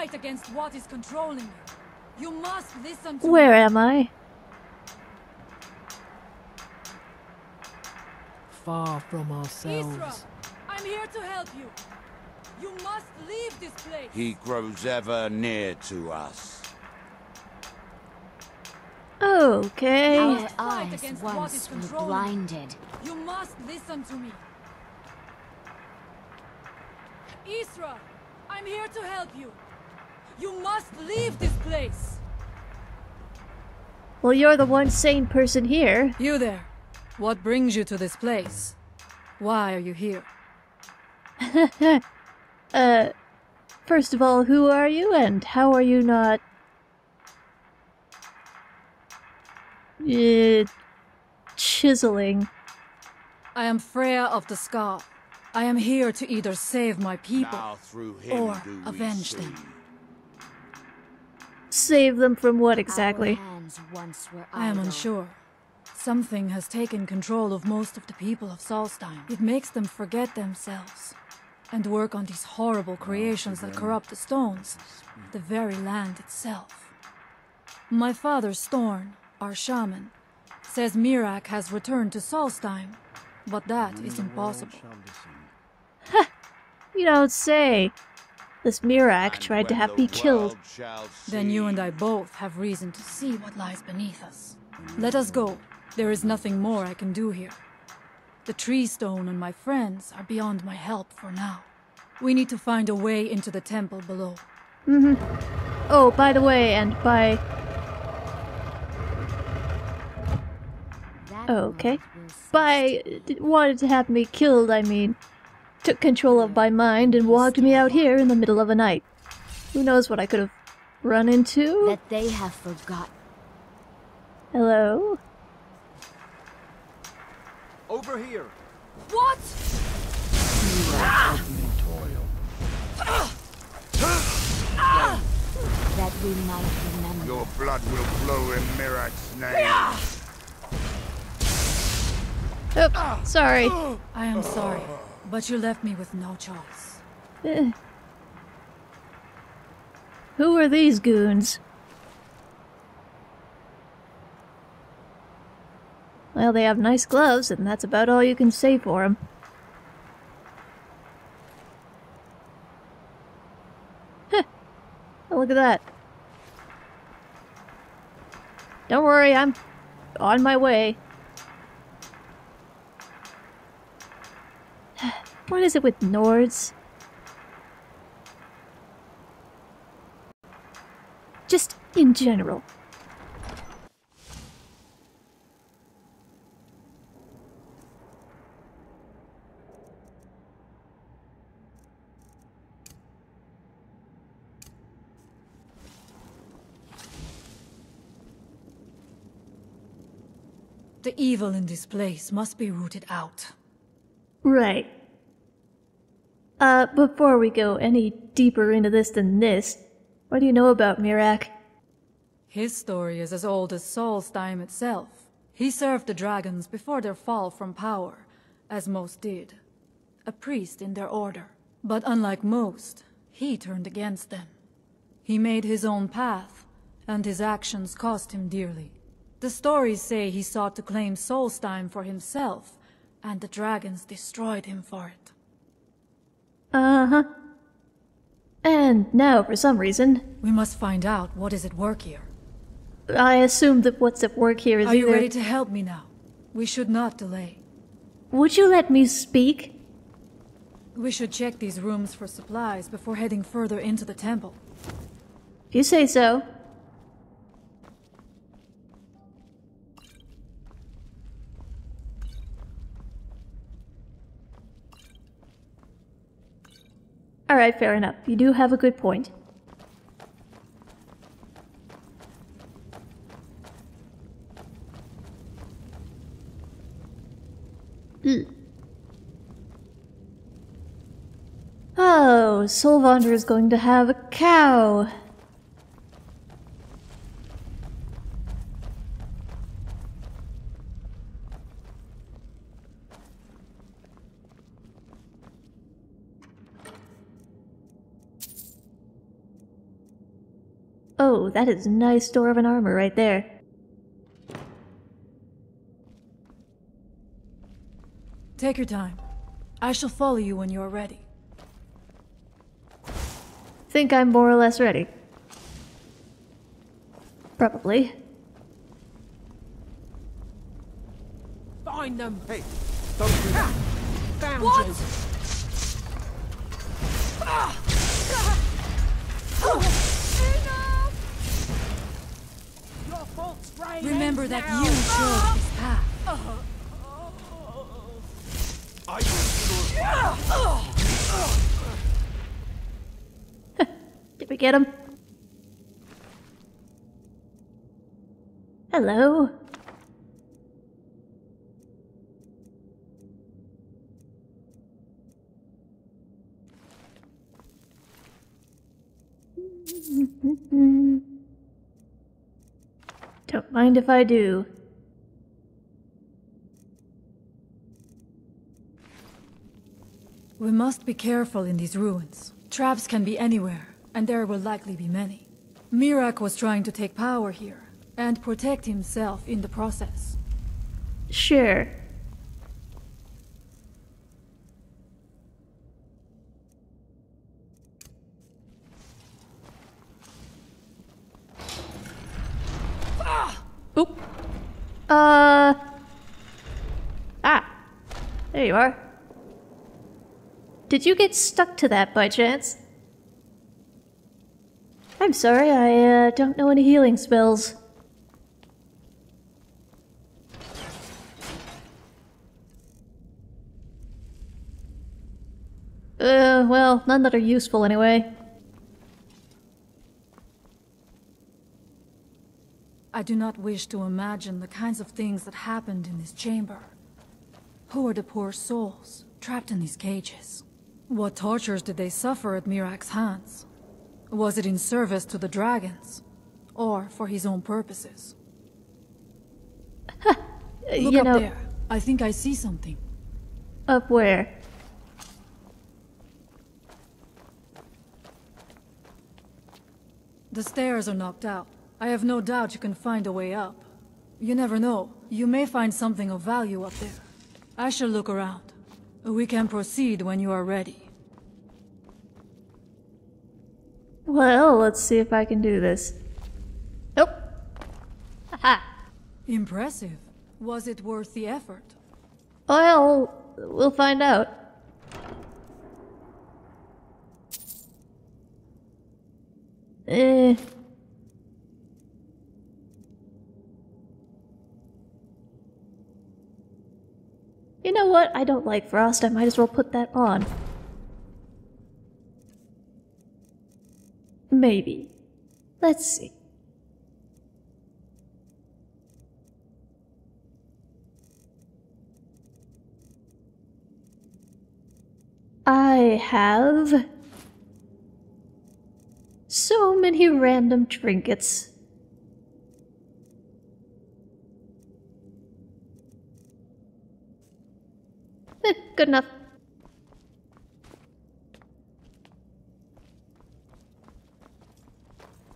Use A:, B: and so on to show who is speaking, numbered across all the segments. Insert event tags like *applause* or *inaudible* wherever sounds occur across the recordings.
A: fight against what is controlling you. You must listen to
B: Where
A: me.
B: am I?
C: Far from ourselves.
A: Isra,
C: ourselves.
A: I'm here to help you. You must leave this place.
D: He grows ever near to us.
B: Okay.
E: Our eyes once were blinded.
A: You must listen to me. Isra, I'm here to help you. You must leave this place.
B: Well, you're the one sane person here.
A: You there. What brings you to this place? Why are you here? *laughs*
B: Uh, first of all, who are you and how are you not. Uh, chiseling?
A: I am Frea of the Skaal. I am here to either save my people
D: Now him
A: or avenge
D: see.
A: them.
B: Save them from what exactly?
E: hands once were
A: I am unsure. Something has taken control of most of the people of Solstheim. It makes them forget themselves and work on these horrible creations that corrupt the stones, the very land itself. My father, Storn, our shaman, says Miraak has returned to Solstheim, but that is impossible. Ha! *laughs*
B: You don't say. This Miraak
D: And
B: tried to have me killed.
A: Then you and I both have reason to see what lies beneath us. Let us go. There is nothing more I can do here. The tree stone and my friends are beyond my help for now. We need to find a way into the temple below. Mm-hmm.
B: Oh, by the way, and by.
E: That
B: Okay.
E: world will cease
B: By. wanted to have me killed, I mean. Took control of my mind and walked me out here in the middle of the night. Who knows what I could have run into?
E: That they have forgotten.
B: Hello?
F: Over here.
A: What?
E: That we might remember.
D: Your blood will flow in Miraak's name.
B: Oh, sorry.
A: I am sorry, but you left me with no choice.
B: Eh. Who are these goons? Well, they have nice gloves, and that's about all you can say for them. Oh, look at that. Don't worry, I'm on my way. What is it with Nords? Just in general.
A: The evil in this place must be rooted out.
B: Right. Uh, before we go any deeper into this than this, what do you know about Miraak?
A: His story is as old as Solstheim itself. He served the dragons before their fall from power, as most did. A priest in their order. But unlike most, he turned against them. He made his own path, and his actions cost him dearly. The stories say he sought to claim Solstheim for himself, and the dragons destroyed him for it.
B: Uh huh. And now, for some reason,
A: We must find out what is at work here.
B: I assume that what's at work here is
A: Are you
B: either-
A: ready to help me now? We should not delay.
B: Would you let me speak?
A: We should check these rooms for supplies before heading further into the temple.
B: You say so. Alright, fair enough. You do have a good point. Ugh. Oh, Solvander is going to have a cow. That is nice store of an armor right there.
A: Take your time. I shall follow you when you are ready.
B: Think I'm more or less ready. Probably.
C: Find them.
D: Hey, don't do that.
C: Found
A: What?
C: you. Your ah!
A: Remember that you oh. chose this path.
D: I will *laughs*
B: Did we get him? Hello. Don't *laughs* mind if I do.
A: We must be careful in these ruins. Traps can be anywhere, and there will likely be many. Miraak was trying to take power here, and protect himself in the process.
B: Sure. Oop. Uh. Ah. There you are. Did you get stuck to that by chance? I'm sorry, I uh, don't know any healing spells. Uh, well, none that are useful anyway.
A: I do not wish to imagine the kinds of things that happened in this chamber. Who are the poor souls trapped in these cages? What tortures did they suffer at Miraak's hands? Was it in service to the dragons? Or for his own purposes? Look
B: you
A: up
B: know,
A: there. I think I see something.
B: up where?
A: The stairs are knocked out. I have no doubt you can find a way up. You never know. You may find something of value up there. I shall look around. We can proceed when you are ready.
B: Well, let's see if I can do this. Nope. Aha.
A: Impressive. Was it worth the effort?
B: Well, we'll find out. Eh. You know what? I don't like frost. I might as well put that on. Maybe. Let's see. I have so many random trinkets. Eh, good enough.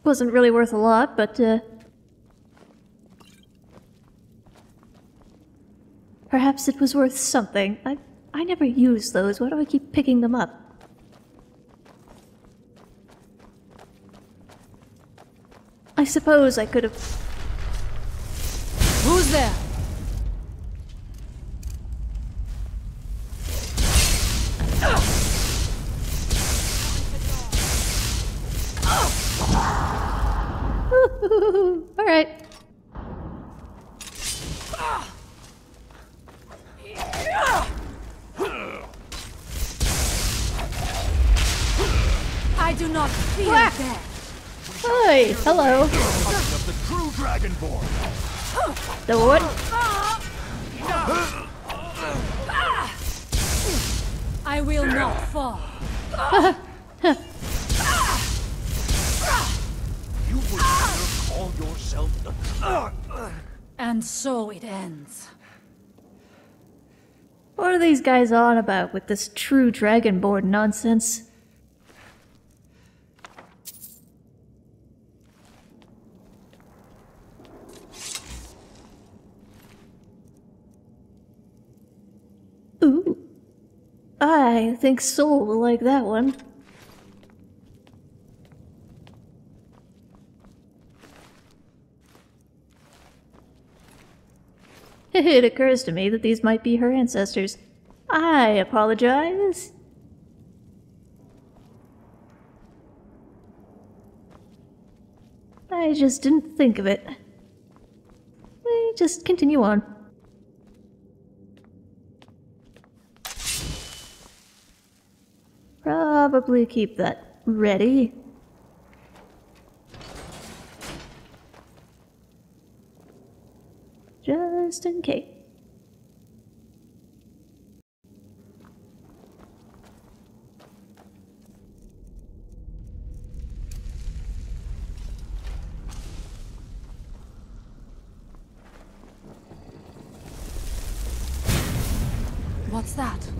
B: Wasn't really worth a lot, but uh, perhaps it was worth something. I I never use those. Why do I keep picking them up? I suppose I could have.
A: Who's there?
B: What are these guys on about with this true dragonborn nonsense? Ooh. I think Soul will like that one. *laughs* It occurs to me that these might be her ancestors. I apologize. I just didn't think of it. We just continue on. Probably keep that ready. Just in case.
A: What's that?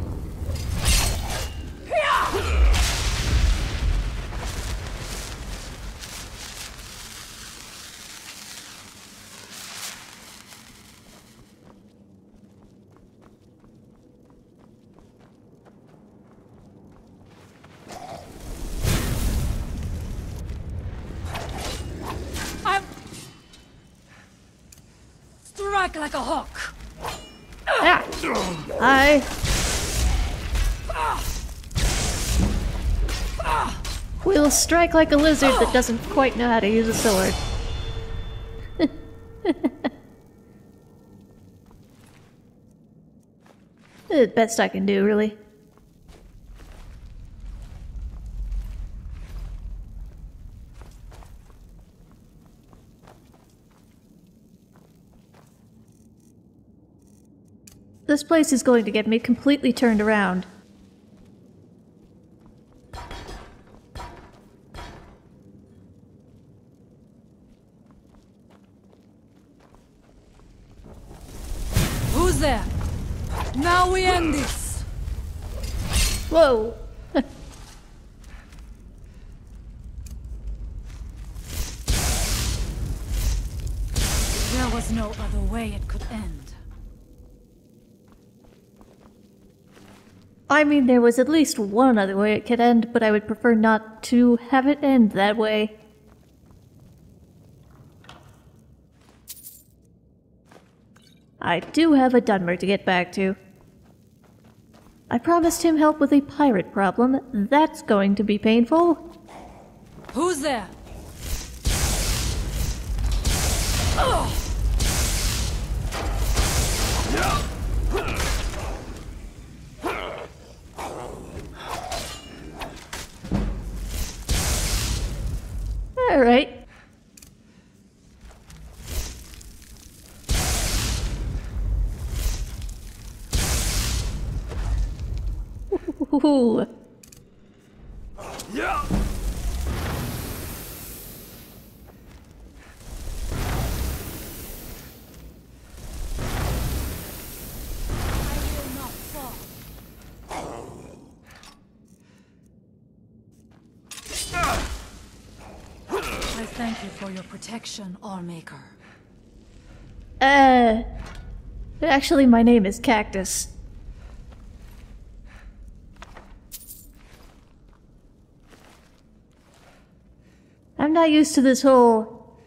A: I'm... Strike like a hawk!
B: Ah! I. We'll strike like a lizard that doesn't quite know how to use a sword. the *laughs* best I can do, really. This place is going to get me completely turned around.
A: Who's there? Now we end this!
B: Whoa! *laughs*
A: There was no other way it could end.
B: I mean, there was at least one other way it could end, but I would prefer not to have it end that way. I do have a Dunmer to get back to. I promised him help with a pirate problem. That's going to be painful.
A: Who's there?
B: Alright. Ooh.
A: Thank you for your protection, Allmaker.
B: Uh. Actually, my name is Cactus. I'm not used to this whole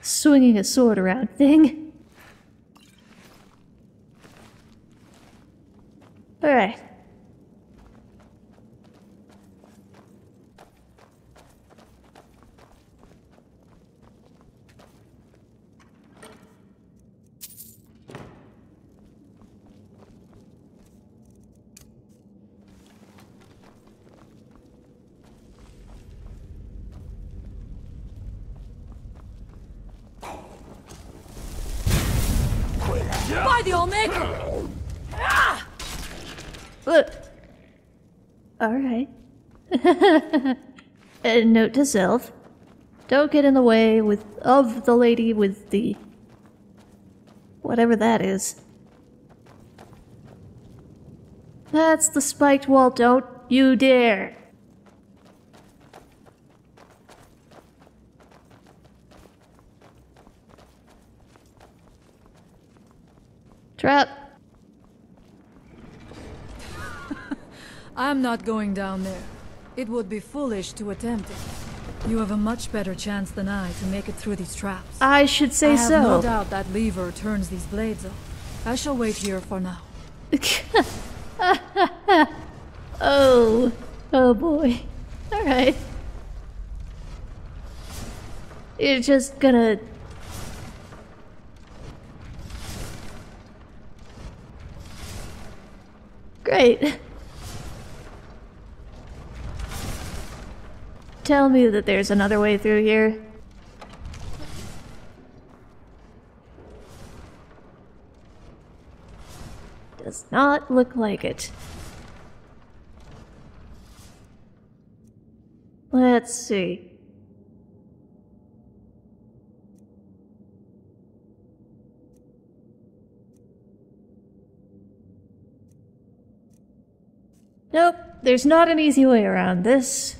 B: swinging a sword around thing. *laughs* Alright.
A: By the Allmaker!
B: Look. Alright. A note to self. Don't get in the way with of the lady with the whatever that is. That's the spiked wall. Don't you dare. Trap. *laughs*
A: I'm not going down there. It would be foolish to attempt it. You have a much better chance than I to make it through these traps.
B: I should say
A: I have
B: so.
A: no doubt that lever turns these blades off. I shall wait here for now. *laughs*
B: oh, oh boy. Alright. You're just gonna. Great. Tell me that there's another way through here. Does not look like it. Let's see. Nope, there's not an easy way around this.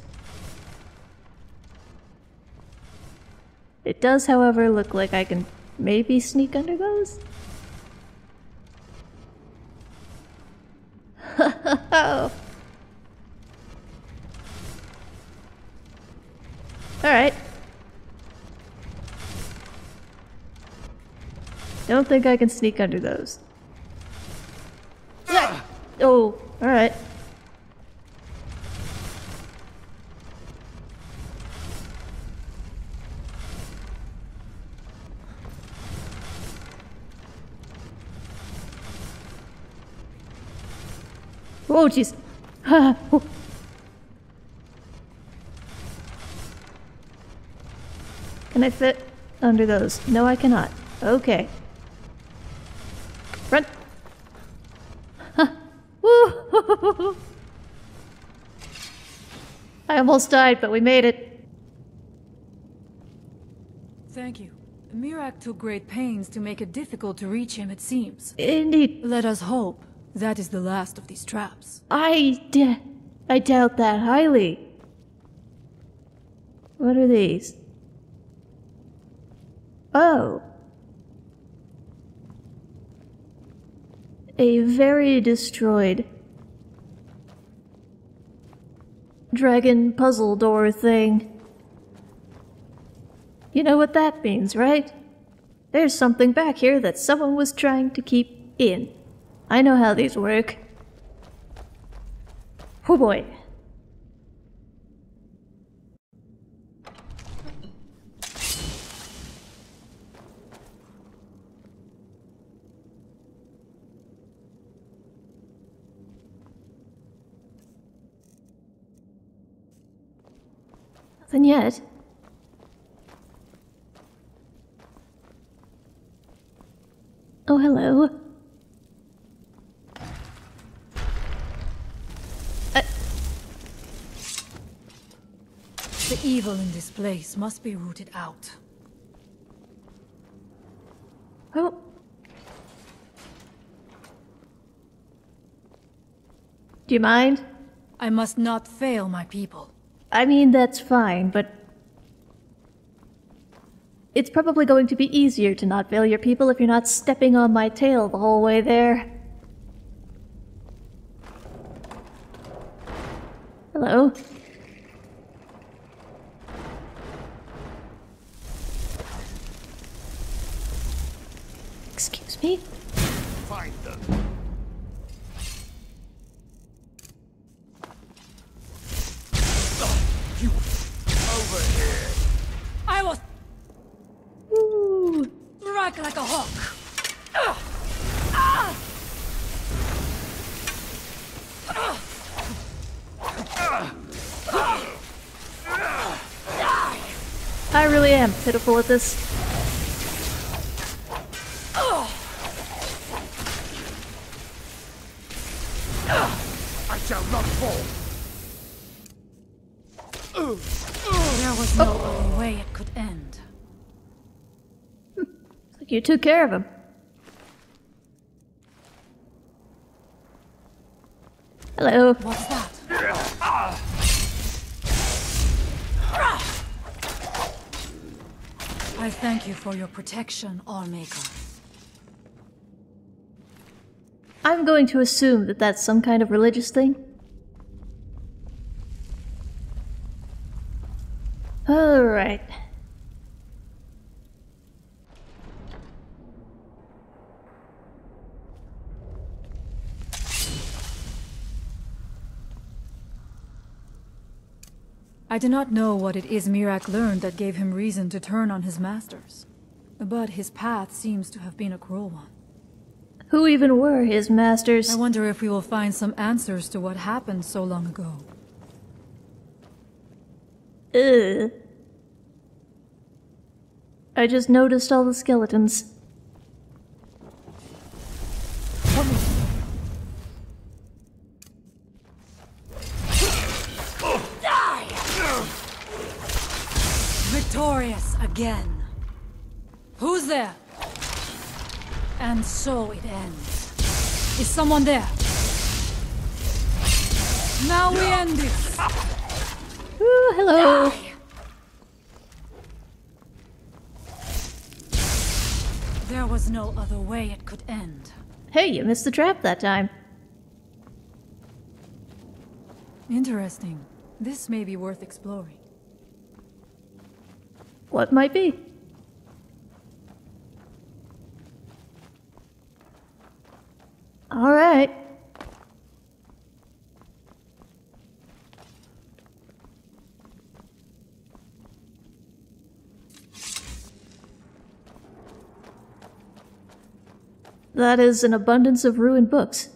B: It does, however, look like I can maybe sneak under those. *laughs* Alright. Don't think I can sneak under those. Yeah. Oh, alright. Oh, ah, jeez. Oh. Can I fit under those? No, I cannot. Okay. Run! Huh. Woo! *laughs* I almost died, but we made it.
A: Thank you. Miraak took great pains to make it difficult to reach him, it seems.
B: Indeed.
A: Let us hope that is the last of these traps.
B: I, d- I doubt that highly. What are these? Oh. A very destroyed dragon puzzle door thing. You know what that means, right? There's something back here that someone was trying to keep in. I know how these work. Oh boy. Nothing yet. Oh, hello.
A: Evil in this place must be rooted out.
B: Oh. Do you mind?
A: I must not fail my people.
B: I mean, that's fine, but. It's probably going to be easier to not fail your people if you're not stepping on my tail the whole way there. Hello? Me?
D: Find them. You over here.
A: I will
B: Ooh.
A: strike like a hawk.
B: I really am pitiful at this. took care of him. Hello.
A: What's that? I thank you for your protection, Allmaker.
B: I'm going to assume that that's some kind of religious thing. Alright.
A: I do not know what it is Miraak learned that gave him reason to turn on his masters. But his path seems to have been a cruel one.
B: Who even were his masters?
A: I wonder if we will find some answers to what happened so long ago.
B: Ugh. I just noticed all the skeletons.
A: Again. Who's there? And so it ends. Is someone there? Now we end this.
B: Ooh, hello.
A: There was no other way it could end.
B: Hey, you missed the trap that time.
A: Interesting. This may be worth exploring.
B: What might be? Alright. That is an abundance of ruined books.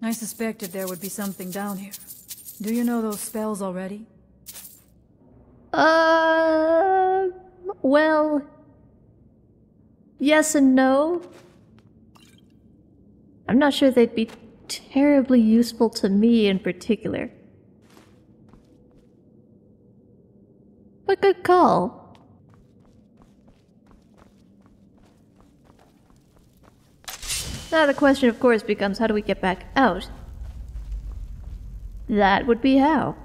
A: I suspected there would be something down here. Do you know those spells already?
B: Uh, well, yes and no. I'm not sure they'd be terribly useful to me in particular. But good call. Now the question, of course, becomes how do we get back out? That would be how.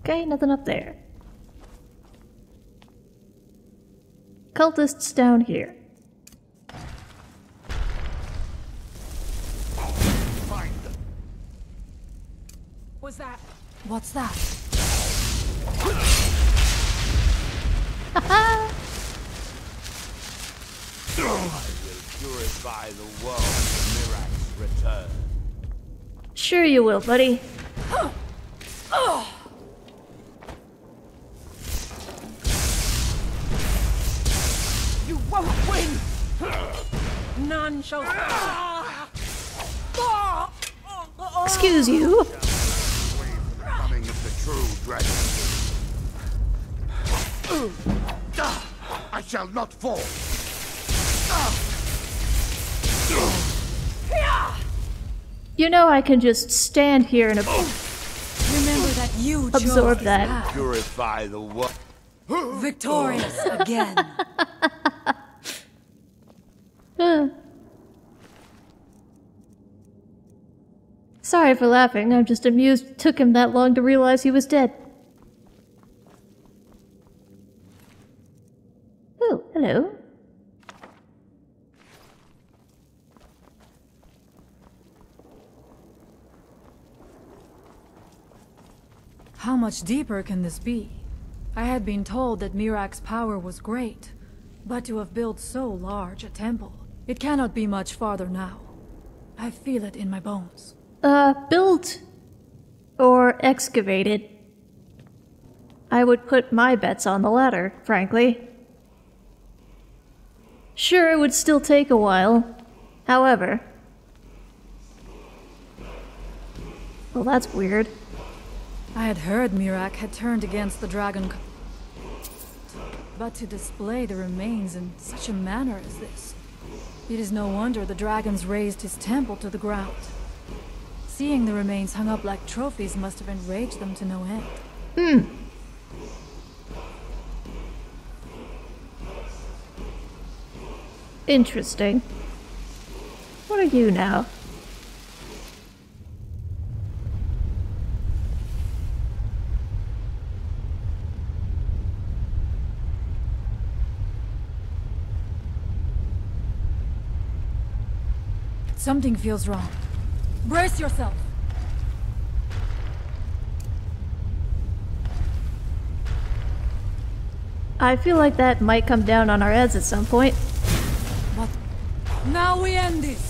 B: Okay, nothing up there. Cultists down here.
D: Find them.
C: Was that?
A: What's that?
D: I will purify the world for Miraak's return.
B: Sure you will, buddy.
C: You won't win! None shall.
B: Excuse you.
D: Coming of the true dragon. I shall not fall.
B: You know I can just stand here and ab-
A: Remember that you
B: absorb that.
D: Purify the world. *gasps*
A: Victorious again. *laughs*
B: Sorry for laughing, I'm just amused it took him that long to realize he was dead. Oh, hello.
A: How much deeper can this be? I had been told that Miraak's power was great, but to have built so large a temple, it cannot be much farther now. I feel it in my bones.
B: Uh, built or excavated. I would put my bets on the latter, frankly. Sure, it would still take a while. However. Well, that's weird.
A: I had heard Miraak had turned against the dragon. But to display the remains in such a manner as this, it is no wonder the dragons razed his temple to the ground. Seeing the remains hung up like trophies must have enraged them to no end. Hmm.
B: Interesting. What are you now?
A: Something feels wrong. Brace yourself.
B: I feel like that might come down on our heads at some point.
A: But now we end this.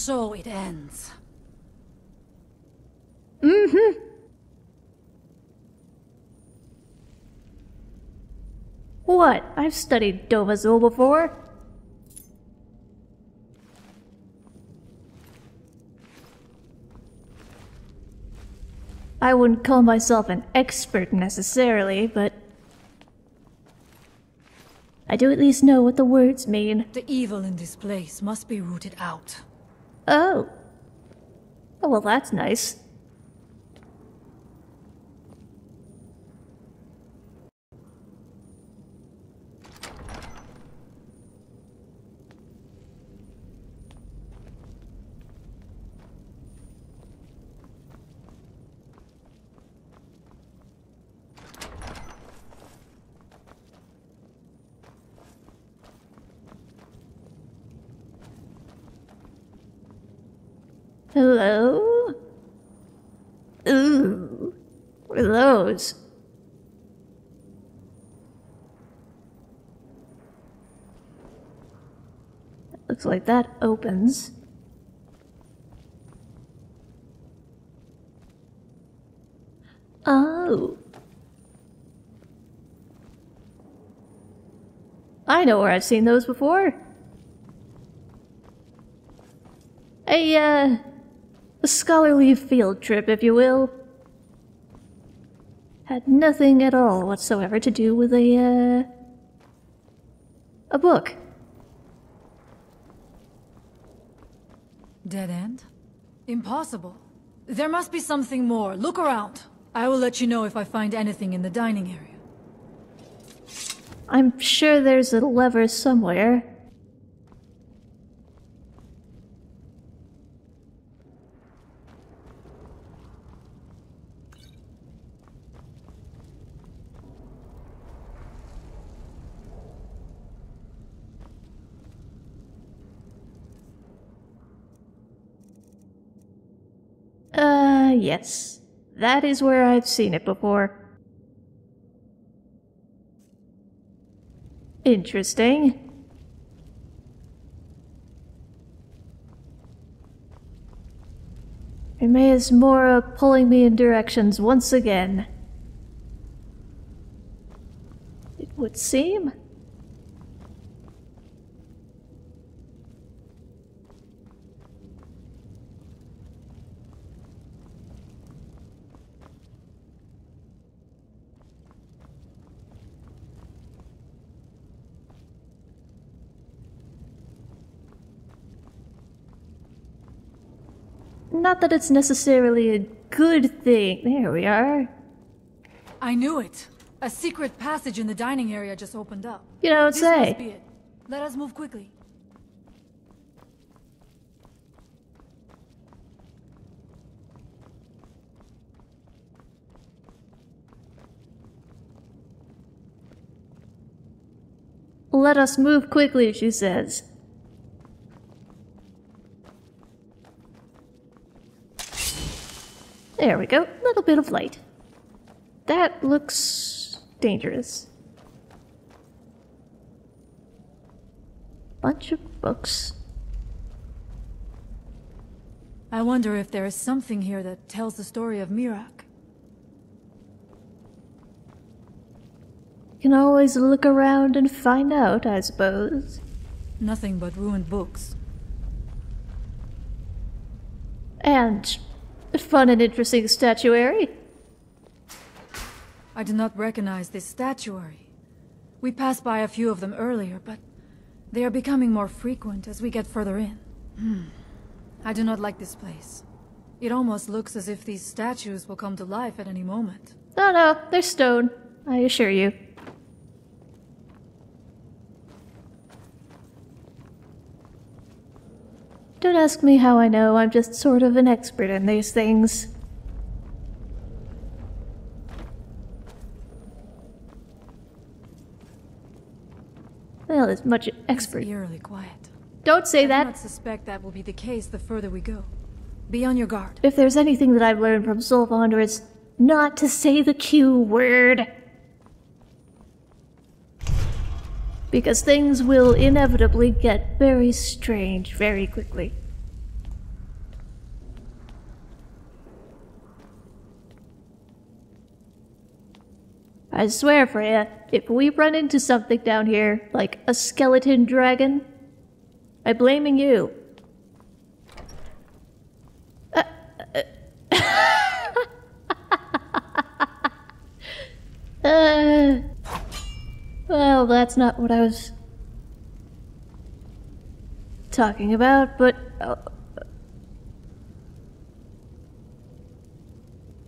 A: So it ends. Mm-hmm.
B: What? I've studied Dovahzul before. I wouldn't call myself an expert necessarily, but I do at least know what the words mean.
A: The evil in this place must be rooted out.
B: Oh. Oh, well, that's nice. Hello? Ooh. What are those? Looks like that opens. Oh. I know where I've seen those before. A, uh, scholarly field trip, if you will. Had nothing at all whatsoever to do with a, uh, a book.
A: Dead end? Impossible. There must be something more. Look around. I will let you know if I find anything in the dining area.
B: I'm sure there's a lever somewhere. Uh, yes. That is where I've seen it before. Interesting. It Hermaeus Mora pulling me in directions once again. It would seem. Not that it's necessarily a good thing. There we are.
A: I knew it. A secret passage in the dining area just opened up.
B: You don't
A: This must
B: say.
A: be it. Let us move quickly.
B: Let us move quickly, she says. There we go. Little bit of light. That looks dangerous. Bunch of books.
A: I wonder if there is something here that tells the story of Miraak.
B: Can always look around and find out, I suppose.
A: Nothing but ruined books.
B: And fun and interesting statuary.
A: I do not recognize this statuary. We passed by a few of them earlier, but they are becoming more frequent as we get further in. Hmm. I do not like this place. It almost looks as if these statues will come to life at any moment.
B: No, no, they're stone. I assure you. Don't ask me how I know, I'm just sort of an expert in these things. Well, as much expert.
A: Eerily quiet.
B: Don't say
A: I
B: that.
A: not suspect that will be the case the further we go. Be on your guard.
B: If there's anything that I've learned from Solvander, it's not to say the Q word. Because things will inevitably get very strange very quickly. I swear, Frea, if we run into something down here, like a skeleton dragon, I'm blaming you. *laughs* Uh, well, that's not what I was talking about, but. Uh,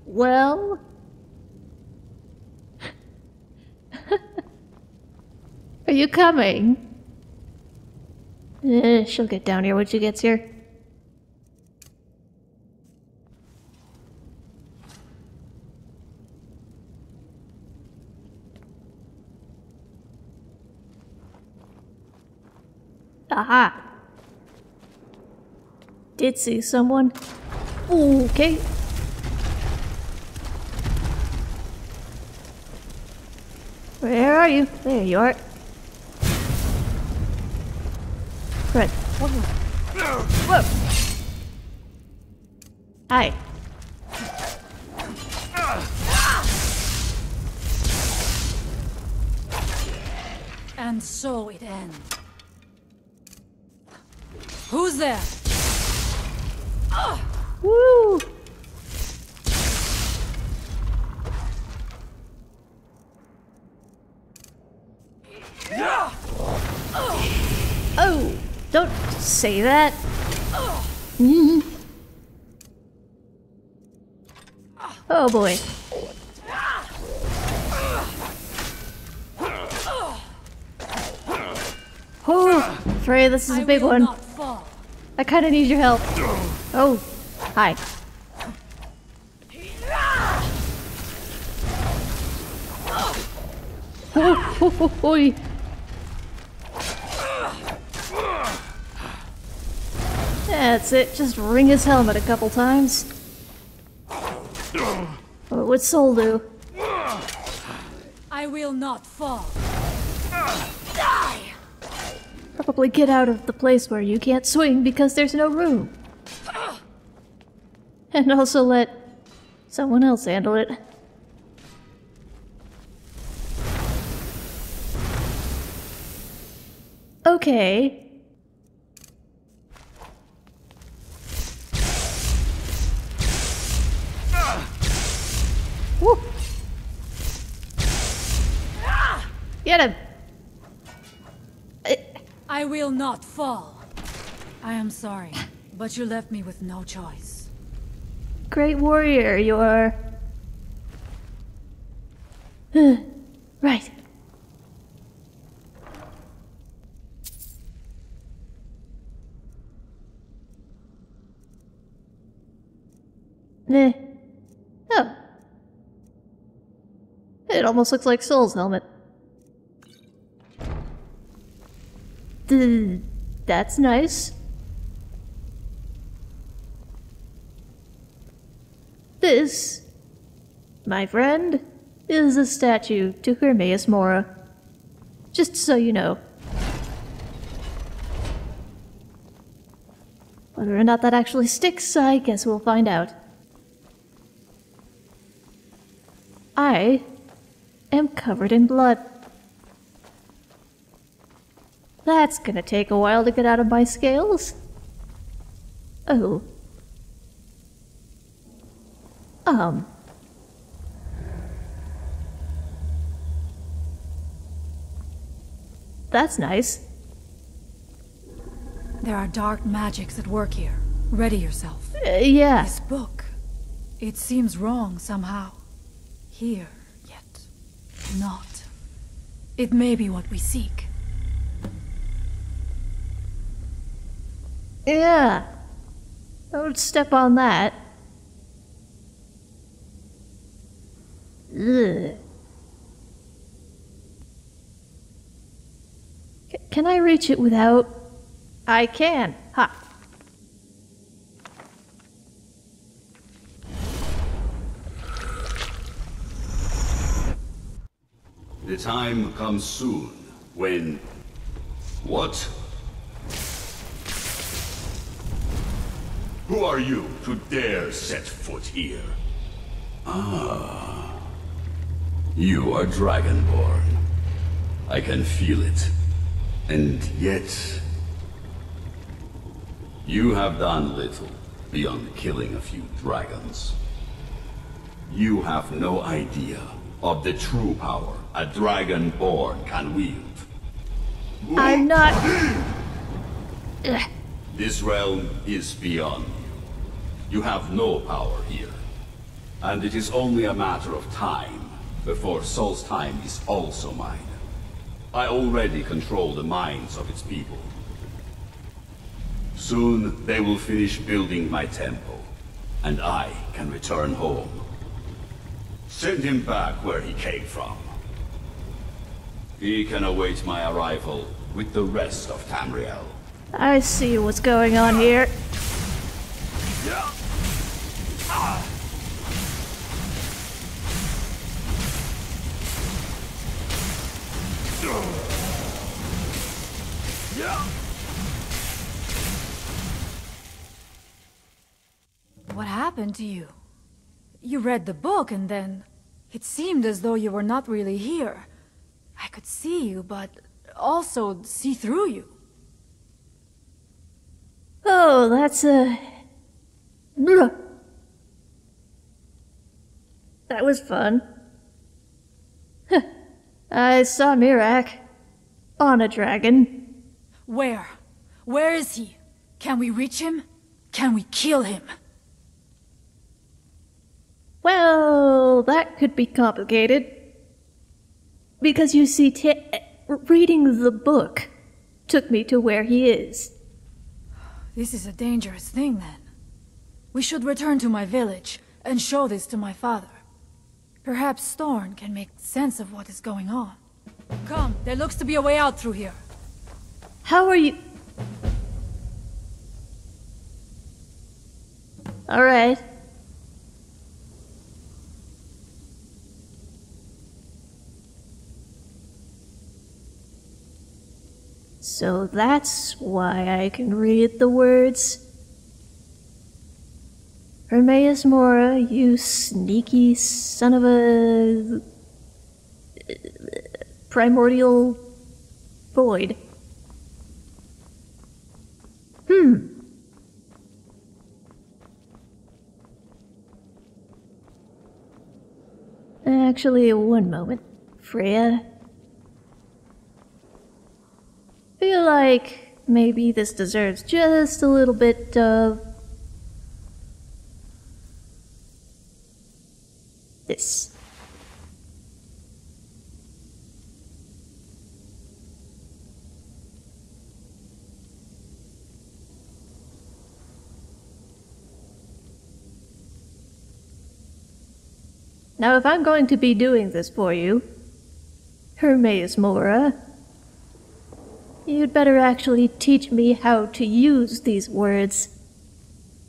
B: well. *laughs* Are you coming? Eh, she'll get down here when she gets here. Aha! Did see someone. Okay. Where are you? There you are. Whoa. Whoa. Hi.
A: And so it ends. Who's there?
B: Woo! Oh, don't say that. *laughs* Oh boy. Oh, Frey, this is a big one. I kind of need your help. Oh, hi. Oh. *laughs* That's it. Just ring his helmet a couple times. Oh, what would Soul do?
A: I will not fall.
B: Probably get out of the place where you can't swing because there's no room. And also let someone else handle it. Okay.
A: I will not fall. I am sorry, but you left me with no choice.
B: Great warrior, you are. right. Meh. Oh. It almost looks like Soul's helmet. Th- That's nice. This, my friend, is a statue to Hermaeus Mora. Just so you know. Whether or not that actually sticks, I guess we'll find out. I am covered in blood. That's gonna take a while to get out of my scales. Oh. Um. That's nice.
A: There are dark magics at work here. Ready yourself.
B: Uh, yeah.
A: This book. It seems wrong somehow. Here, yet not. It may be what we seek.
B: Yeah. Don't step on that. Ugh. C- can I reach it without? I can. Ha.
F: The time comes soon when. What? Who are you to dare set foot here? Ah. You are Dragonborn. I can feel it. And yet. You have done little beyond killing a few dragons. You have no idea of the true power a Dragonborn can wield.
B: I'm not.
F: This realm is beyond you. You have no power here. And it is only a matter of time before Solstheim is also mine. I already control the minds of its people. Soon they will finish building my temple, and I can return home. Send him back where he came from. He can await my arrival with the rest of Tamriel.
B: I see what's going on here.
A: What happened to you? You read the book and then... It seemed as though you were not really here. I could see you, but also see through you.
B: Oh, that's a. Blah. That was fun. Huh. I saw Miraak on a dragon.
A: Where? Where is he? Can we reach him? Can we kill him?
B: Well, that could be complicated. Because you see, t- reading the book took me to where he is.
A: This is a dangerous thing, then. We should return to my village and show this to my father. Perhaps Storn can make sense of what is going on. Come, there looks to be a way out through here.
B: How are you? Alright. So that's why I can read the words. Hermaeus Mora, you sneaky son of a. primordial void. Hmm. Actually, one moment. Frea? Feel like maybe this deserves just a little bit of. this. Now, if I'm going to be doing this for you, Hermaeus Mora, you'd better actually teach me how to use these words.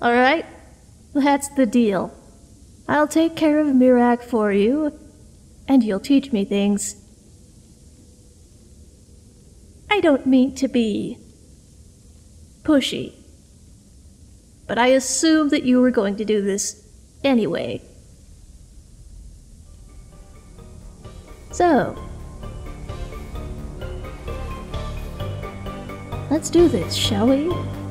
B: Alright? That's the deal. I'll take care of Miraak for you, and you'll teach me things. I don't mean to be pushy, but I assumed that you were going to do this anyway. So, let's do this, shall we?